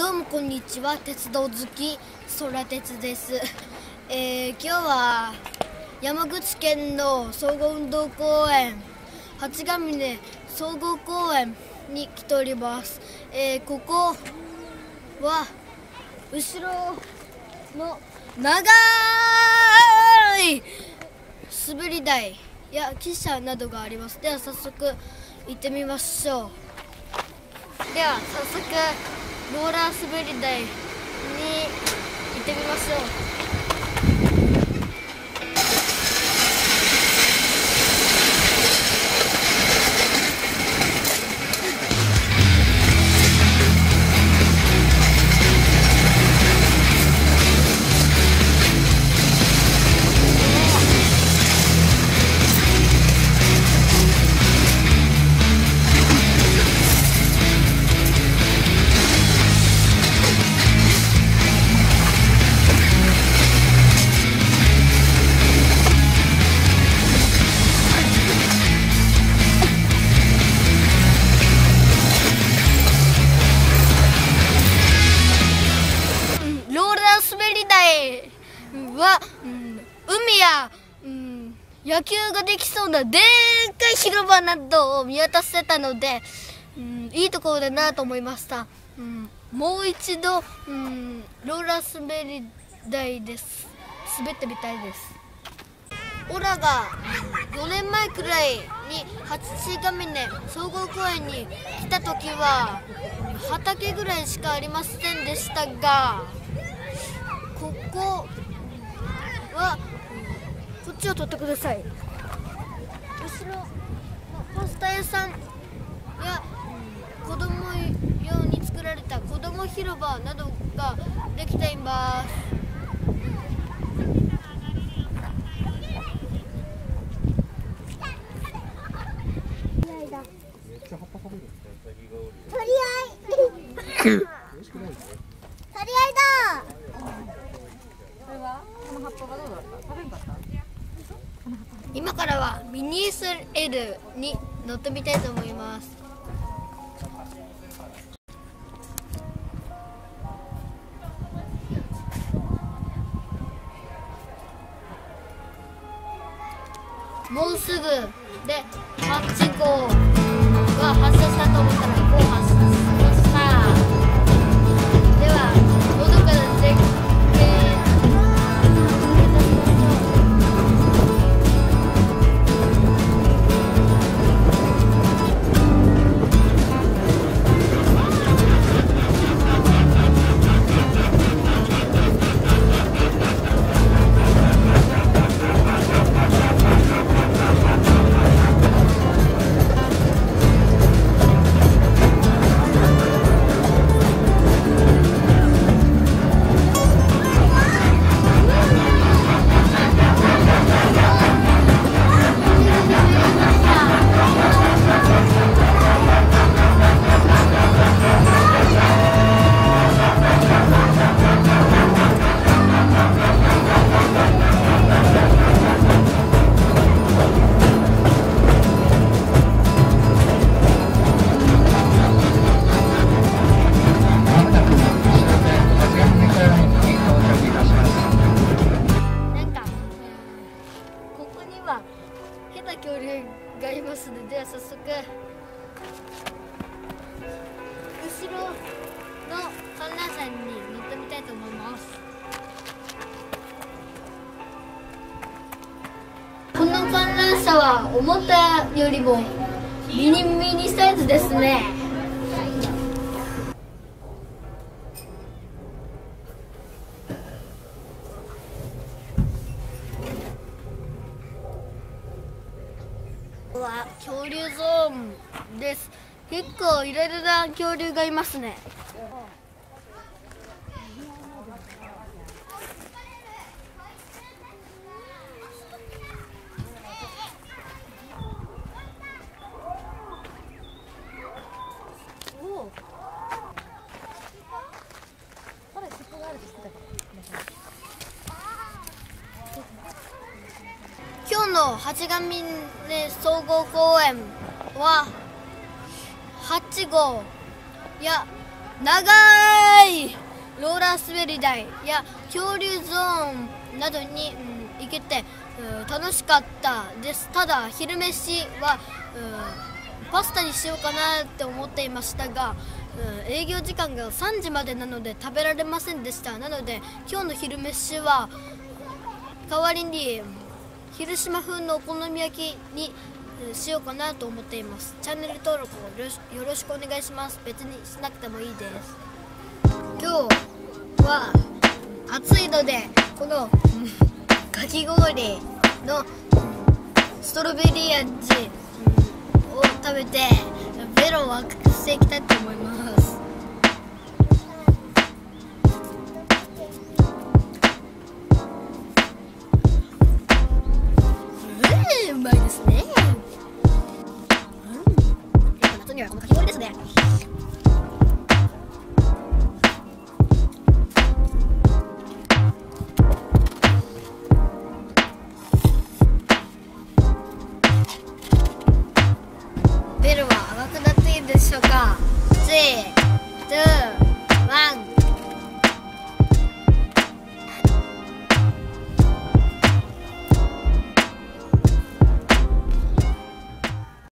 どうもこんにちは。鉄道好き。空鉄です、えー、今日は山口県の総合運動公園八ヶ峰総合公園に来ております、えー、ここは後ろの長い滑り台や汽車などがあります。では早速行ってみましょう。では早速ローラー滑り台に行ってみましょう。は、うん海や、うん野球ができそうなでっかい広場などを見渡せたので、うんいいところだなと思いました、うんもう一度、うんローラー滑り台です。滑ってみたいです。オラが4年前くらいに八ヶ峰総合公園に来た時は畑ぐらいしかありませんでしたがここちを取ってください。後ろのポスター屋さんや子供用に作られた子供広場などができています。取り合い。取り合いだ今からはミニ SL に乗ってみたいと思います。もうすぐで8号が発車したと思ったら5発車しま観覧車は思ったよりもミニミニサイズですね。ここは恐竜ゾーンです。結構いろいろな恐竜がいますね。の八ヶ峰総合公園は8号や長いローラー滑り台や恐竜ゾーンなどに、うん、行けて、うん、楽しかったです。ただ昼飯は、うん、パスタにしようかなって思っていましたが、うん、営業時間が3時までなので食べられませんでした。なので今日の昼飯は代わりに広島風のお好み焼きにしようかなと思っています。チャンネル登録をよろしくお願いします。別にしなくてもいいです。今日は暑いのでこの かき氷のストロベリー味を食べてベロを赤くしていきたいと思います。ですね。うん。夏にはこのかき氷ですね。